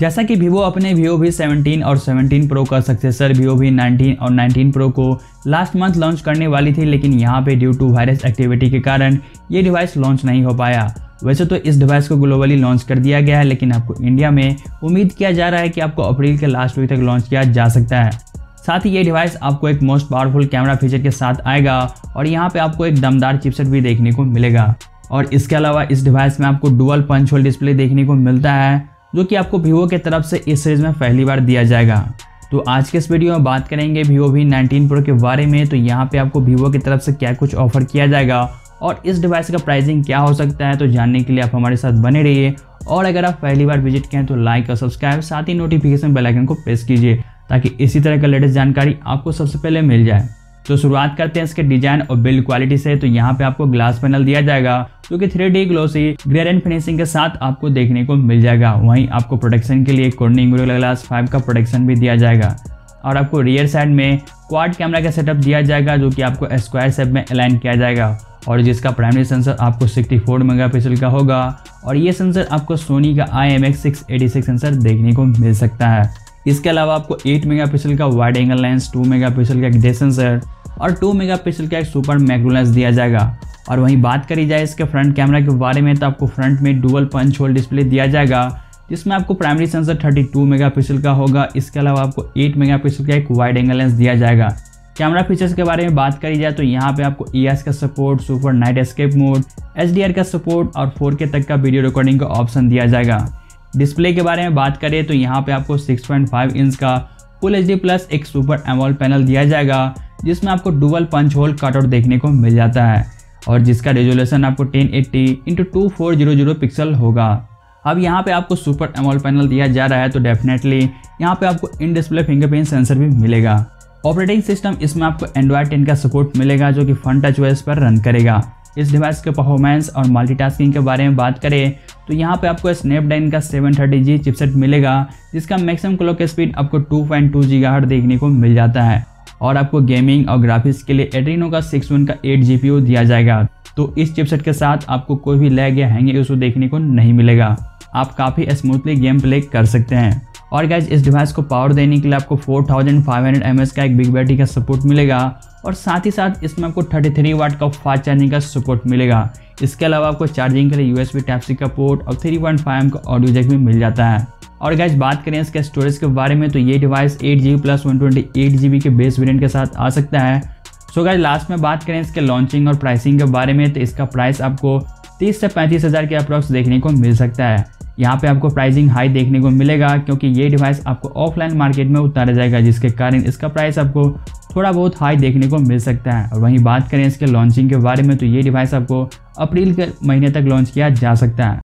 जैसा कि वीवो अपने Vivo वी 17 और 17 प्रो का सक्सेसर वीवो वी 19 और 19 प्रो को लास्ट मंथ लॉन्च करने वाली थी, लेकिन यहाँ पे ड्यू टू वायरस एक्टिविटी के कारण ये डिवाइस लॉन्च नहीं हो पाया। वैसे तो इस डिवाइस को ग्लोबली लॉन्च कर दिया गया है, लेकिन आपको इंडिया में उम्मीद किया जा रहा है कि आपको अप्रैल के लास्ट वीक तक लॉन्च किया जा सकता है। साथ ही ये डिवाइस आपको एक मोस्ट पावरफुल कैमरा फीचर के साथ आएगा और यहाँ पे आपको एक दमदार चिपसेट भी देखने को मिलेगा। और इसके अलावा इस डिवाइस में आपको डुअल पंच होल डिस्प्ले देखने को मिलता है। जो कि आपको वीवो के तरफ़ से इस सीरीज़ में पहली बार दिया जाएगा। तो आज के इस वीडियो में बात करेंगे वीवो वी नाइनटीन प्रो के बारे में। तो यहाँ पे आपको वीवो की तरफ़ से क्या कुछ ऑफ़र किया जाएगा और इस डिवाइस का प्राइसिंग क्या हो सकता है तो जानने के लिए आप हमारे साथ बने रहिए। और अगर आप पहली बार विज़िट करें तो लाइक और सब्सक्राइब साथ ही नोटिफिकेशन बेल आइकन को प्रेस कीजिए, ताकि इसी तरह का लेटेस्ट जानकारी आपको सबसे पहले मिल जाए। तो शुरुआत करते हैं इसके डिज़ाइन और बिल्ड क्वालिटी से। तो यहाँ पे आपको ग्लास पैनल दिया जाएगा, जो कि three D glossy grade finishing के साथ आपको देखने को मिल जाएगा। वहीं आपको प्रोटेक्शन के लिए कोर्निंग ग्लास फाइव का प्रोटेक्शन भी दिया जाएगा। और आपको रियर साइड में क्वाड कैमरा का सेटअप दिया जाएगा, जो कि आपको स्क्वायर सेप में अलाइन किया जाएगा। और जिसका प्राइमरी सेंसर आपको 64 मेगापिक्सल का होगा। और ये सेंसर आपको सोनी का आई एम सेंसर देखने को मिल सकता है। इसके अलावा आपको 8 मेगापिक्सल का वाइड एंगल लेंस 2 मेगापिक्सल का डे सेंसर और 2 मेगापिक्सल का एक सुपर मैक्रो लेंस दिया जाएगा। और वहीं बात करी जाए इसके फ्रंट कैमरा के बारे में तो आपको फ्रंट में डुअल पंच होल डिस्प्ले दिया जाएगा, जिसमें आपको प्राइमरी सेंसर 32 मेगापिक्सल का होगा। इसके अलावा आपको 8 मेगापिक्सल का एक वाइड एंगल लेंस दिया जाएगा। कैमरा फीचर्स के बारे में बात करी जाए तो यहाँ पे आपको ईएस का support super night escape mode HDR का सपोर्ट और 4K तक का वीडियो रिकॉर्डिंग का ऑप्शन दिया जाएगा। डिस्प्ले के बारे में बात करें तो यहाँ पे आपको 6.5 इंच का फुल एचडी प्लस एक सुपर एमोल पैनल दिया जाएगा। जिसमें आपको डुबल पंच होल कटआउट देखने को मिल जाता है और जिसका रेजोल्यूशन आपको 1080 eighty into two four zero zero pixel होगा। अब यहाँ पे आपको सुपर एमोल पैनल दिया जा रहा है तो डेफिनेटली यहाँ पे आपको इन डिस्प्ले फिंगरप्रिंट सेंसर भी मिलेगा। ऑपरेटिंग सिस्टम इसमें आपको एंड्रॉयड टेन का सपोर्ट मिलेगा, जो कि फन टच ओएस पर रन करेगा। इस डिवाइस के परफॉर्मेंस और मल्टीटास्किंग के बारे में बात करें तो यहाँ पे आपको स्नैपड्रैगन का 730G चिपसेट मिलेगा, जिसका मैक्सिमम क्लॉक स्पीड आपको 2.2 पॉइंट देखने को मिल जाता है। और आपको गेमिंग और ग्राफिक्स के लिए एड्रीनो का सिक्स वन का एट जी दिया जाएगा। तो इस चिपसेट के साथ आपको कोई भी लैग या हैंग इशू देखने को नहीं मिलेगा। आप काफ़ी स्मूथली गेम प्ले कर सकते हैं। और गैज इस डिवाइस को पावर देने के लिए आपको 4500 mAh का एक बिग बैटरी का सपोर्ट मिलेगा। और साथ ही साथ इसमें आपको 33 वाट का फास्ट चार्जिंग का सपोर्ट मिलेगा। इसके अलावा आपको चार्जिंग के लिए यूएसबी टाइप सी का पोर्ट और 3.5 पॉइंट का ऑडियो जैक भी मिल जाता है। और गैज बात करें इसके स्टोरेज के बारे में तो ये device eight G plus one twenty eight G B के बेस वेरियंट के साथ आ सकता है। सो गैज लास्ट में बात करें इसके लॉन्चिंग और प्राइसिंग के बारे में तो इसका प्राइस आपको तीस से पैंतीस हज़ार के अप्रॉक्स देखने को मिल सकता है। यहाँ पे आपको प्राइसिंग हाई देखने को मिलेगा, क्योंकि ये डिवाइस आपको ऑफलाइन मार्केट में उतारा जाएगा, जिसके कारण इसका प्राइस आपको थोड़ा बहुत हाई देखने को मिल सकता है। और वहीं बात करें इसके लॉन्चिंग के बारे में तो ये डिवाइस आपको अप्रैल के महीने तक लॉन्च किया जा सकता है।